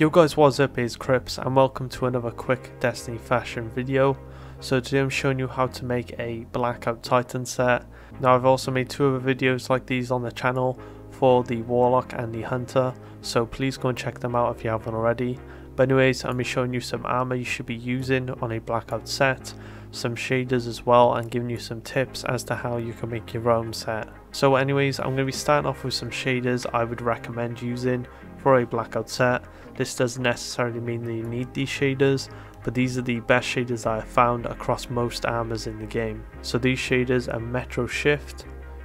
Yo guys what's up it's Krypz and welcome to another quick Destiny fashion video. So today I'm showing you how to make a Blackout Titan set. Now I've also made two other videos like these on the channel for the Warlock and the Hunter so please go and check them out if you haven't already. But anyways I'm be showing you some armor you should be using on a Blackout set, some shaders as well and giving you some tips as to how you can make your own set. So anyways I'm going to be starting off with some shaders I would recommend using for a blackout set. This doesn't necessarily mean that you need these shaders, but these are the best shaders I have found across most armors in the game. So these shaders are Metro Shift,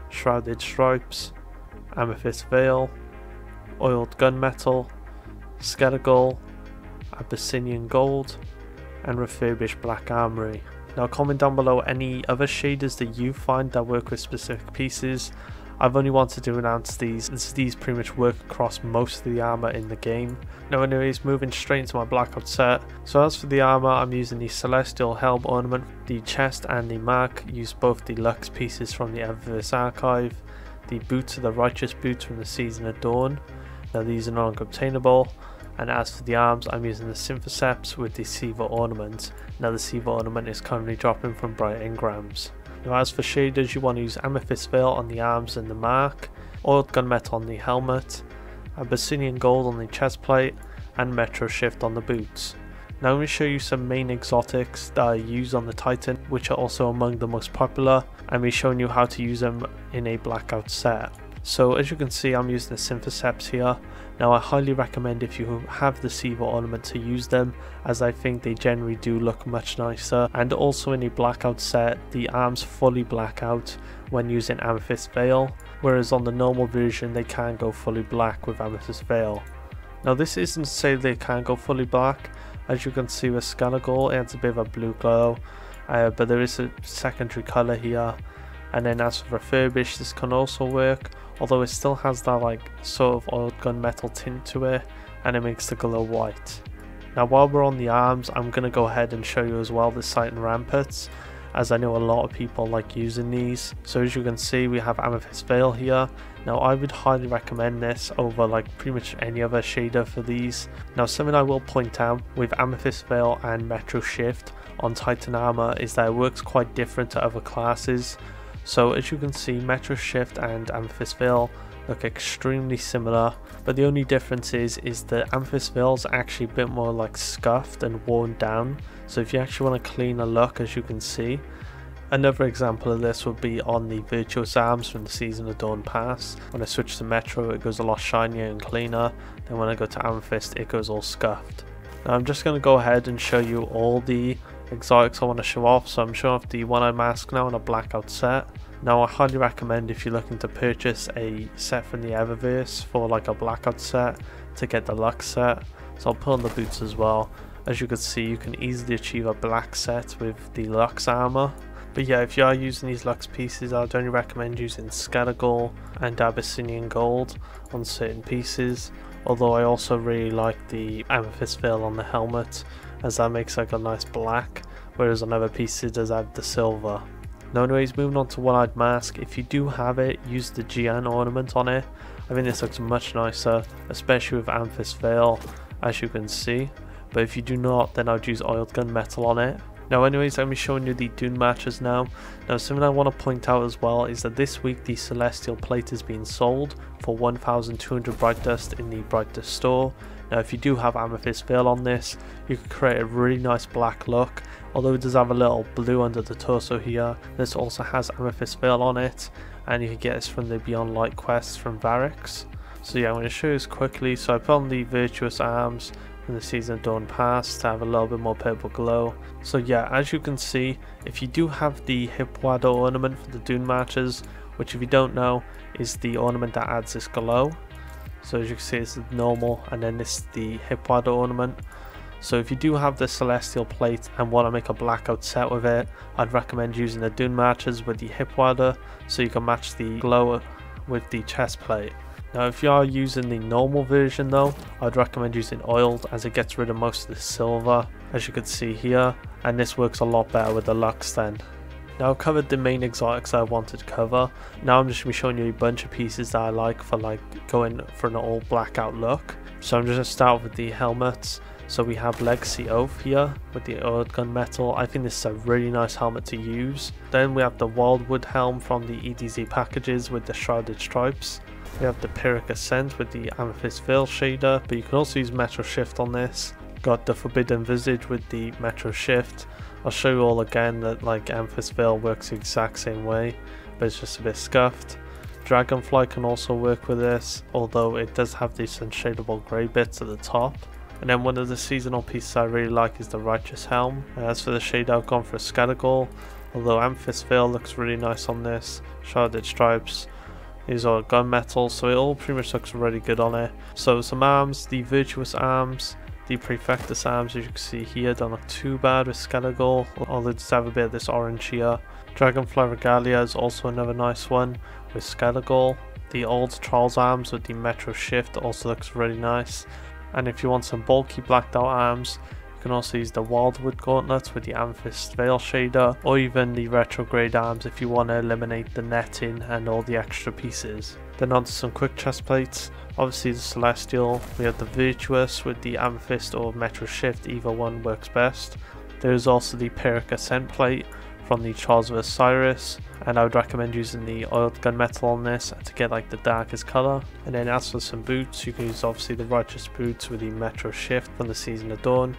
Shrouded Stripes, Amethyst Veil, Oiled Gunmetal, Skele-Ghaul, Abyssinian Gold, and Refurbished Black Armory. Now comment down below any other shaders that you find that work with specific pieces I've only wanted to announce these as these pretty much work across most of the armor in the game. Now anyways, moving straight into my blackout set. So as for the armor, I'm using the Celestial Helm ornament. The chest and the mark use both the Luxe pieces from the Eververse archive. The boots are the Righteous boots from the Season of Dawn. Now these are no longer obtainable. And as for the arms, I'm using the Synthoceps with the Siva ornament. Now the Siva ornament is currently dropping from Bright Engrams. Now as for shaders you want to use Amethyst Veil on the arms and the mark, Oiled Gunmetal on the helmet, Abyssinian Gold on the chest plate, and Metro Shift on the boots. Now I'm going to show you some main exotics that I use on the Titan which are also among the most popular and be showing you how to use them in a blackout set. So as you can see I'm using the Synthoceps here. Now I highly recommend if you have the Siva ornament to use them as I think they generally do look much nicer. And also in a blackout set the arms fully black out when using Amethyst Veil whereas on the normal version they can go fully black with Amethyst Veil. Now this isn't to say they can go fully black. As you can see with Skele-Ghaul it adds a bit of a blue glow uh, but there is a secondary colour here. And then as for refurbished this can also work although it still has that like sort of oiled gunmetal tint to it and it makes the glow white. Now while we're on the arms I'm going to go ahead and show you as well the Titan Ramparts as I know a lot of people like using these. So as you can see we have Amethyst Veil here. Now I would highly recommend this over like pretty much any other shader for these. Now something I will point out with Amethyst Veil and Metro Shift on Titan Armor is that it works quite different to other classes. So as you can see Metro Shift and Veil look extremely similar but the only difference is is that is actually a bit more like scuffed and worn down so if you actually want a cleaner look as you can see Another example of this would be on the Virtuous Arms from the Season of Dawn Pass. When I switch to Metro it goes a lot shinier and cleaner, then when I go to Amethyst it goes all scuffed. Now I'm just going to go ahead and show you all the exotics I want to show off. So I'm showing off the one eye mask now in a blackout set. Now I highly recommend if you're looking to purchase a set from the Eververse for like a blackout set to get the Luxe set. So I'll put on the boots as well. As you can see you can easily achieve a black set with the Luxe armor. But yeah, if you are using these Luxe pieces, I'd only recommend using Skele-Ghaul and Abyssinian Gold on certain pieces. Although I also really like the Amethyst Veil on the helmet, as that makes like a nice black, whereas on other pieces does have the silver. Now anyways, moving on to One-Eyed Mask, if you do have it, use the Gian ornament on it. I think this looks much nicer, especially with Amethyst Veil, as you can see. But if you do not, then I'd use Oiled gun metal on it. Now anyways, I'm showing you the Dunemarchers now. Now something I want to point out as well is that this week the Celestial Plate is being sold for 1200 Bright Dust in the Bright Dust store. Now if you do have Amethyst Veil on this, you can create a really nice black look. Although it does have a little blue under the torso here, this also has Amethyst Veil on it. And you can get this from the Beyond Light quest from Variks. So yeah, I'm going to show you this quickly. So I put on the Virtuous Arms in the Season of Dawn Pass to have a little bit more purple glow. So yeah, as you can see, if you do have the Hipwada ornament for the Dunemarchers, which if you don't know, is the ornament that adds this glow. So as you can see, it's normal, and then this is the Hipwada ornament. So if you do have the Celestial Plate and want to make a blackout set with it, I'd recommend using the Dunemarchers with the Hipwada, so you can match the glow with the chest plate. Now if you are using the normal version though, I'd recommend using oiled as it gets rid of most of the silver as you can see here and this works a lot better with the Luxe then. Now I've covered the main exotics I wanted to cover. Now I'm just going to be showing you a bunch of pieces that I like for like going for an all blackout look. So I'm just going to start with the helmets. So we have Legacy Oath here with the Oiled Gunmetal. I think this is a really nice helmet to use. Then we have the Wildwood helm from the EDZ packages with the shrouded stripes. We have the Pyrrhic Ascent with the Amethyst Veil shader, but you can also use Metro Shift on this. Got the Forbidden Visage with the Metro Shift. I'll show you all again that like Veil works the exact same way, but it's just a bit scuffed. Dragonfly can also work with this, although it does have these unshadable grey bits at the top. And then one of the seasonal pieces I really like is the Righteous Helm. Uh, as for the shade I've gone for a Skele-Ghaul, although Veil looks really nice on this. Shrouded Stripes, these are gunmetal, so it all pretty much looks really good on it. So some arms, the Virtuous arms, the Praefectus arms as you can see here don't look too bad with Skele-Ghaul, although does have a bit of this orange here. Dragonfly Regalia is also another nice one with Skele-Ghaul. The old Trials arms with the Metro Shift also looks really nice. And if you want some bulky blacked out arms, can also use the Wildwood gauntlets with the Amethyst Veil shader, or even the retrograde arms if you want to eliminate the netting and all the extra pieces. Then onto some quick chest plates. Obviously the Celestial, we have the Virtuous with the Amethyst or Metro Shift, either one works best. There is also the Pyrrhic Ascent plate from the Trials of Osiris and I would recommend using the oiled gunmetal on this to get like the darkest colour. And then as for some boots, you can use obviously the Righteous boots with the Metro Shift from the Season of Dawn.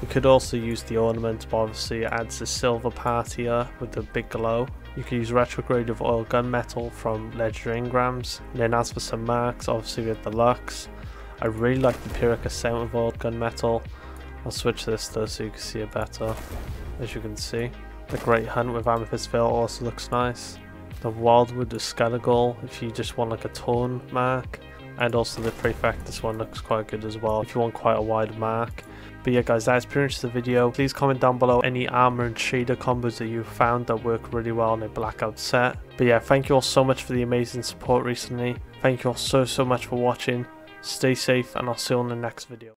You could also use the ornament, but obviously it adds the silver part here with the big glow. You could use retrograde of oil gunmetal from Legendary Engrams. And then as for some marks, obviously with the Luxe. I really like the Pyrrhic Ascent with oiled gunmetal. I'll switch this though so you can see it better, as you can see. The Great Hunt with Amethyst Veil also looks nice. The Wildwood with Skele-Ghaul if you just want like a tone mark. And also the Praefectus one looks quite good as well if you want quite a wide mark. But yeah guys, that's pretty much the video. Please comment down below any armor and shader combos that you found that work really well in a blackout set. But yeah, thank you all so much for the amazing support recently. Thank you all so so much for watching. Stay safe and I'll see you on the next video.